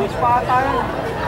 Wish pa.